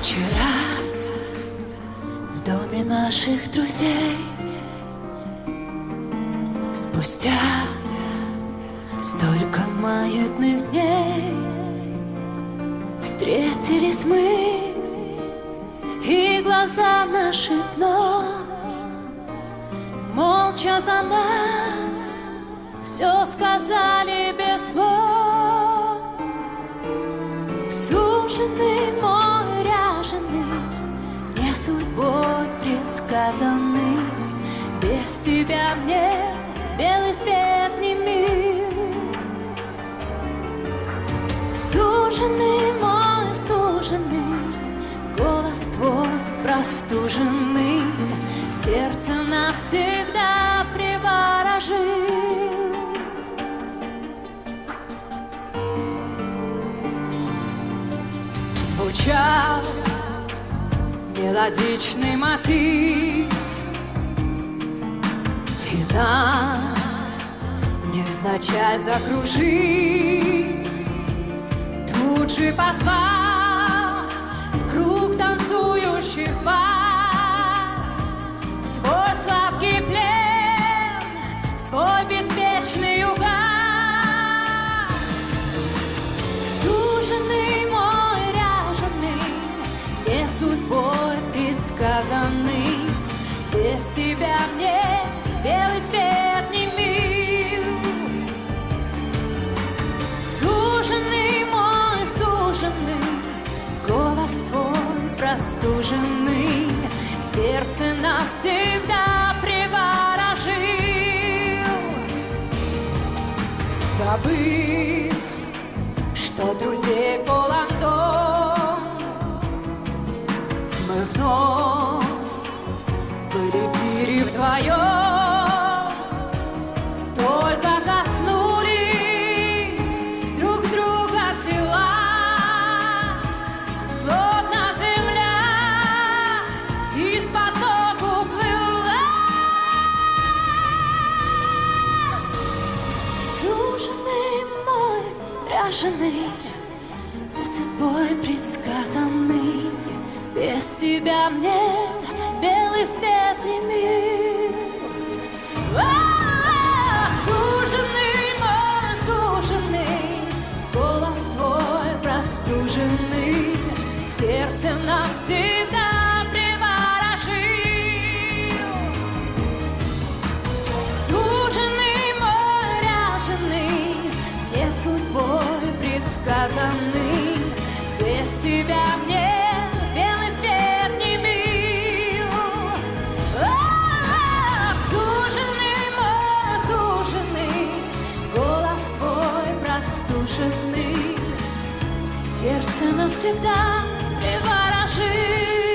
Вчера в доме наших друзей. Спустя столько маятных дней Встретились мы И глаза наши вновь Молча за нас Все сказали без слов. Суженый мой ряженый Не судьбой предсказанный Без тебя мне белый свет не мил Суженый мой, суженый Голос твой простуженный. Сердце навсегда приворожил мелодичный мотив. И нас невзначай закружив Тут же позвал Без тебя мне белый свет не мил. Суженый мой, суженый, голос твой простуженный Сердце навсегда приворожил. Забыв, что друзей полон дом Мы вновь Без судьбой предсказанный. Без тебя мне белый свет не тебя мне белый свет не. Ах, Суженый мой, суженый, голос твой простуженный, сердце навсегда приворожил.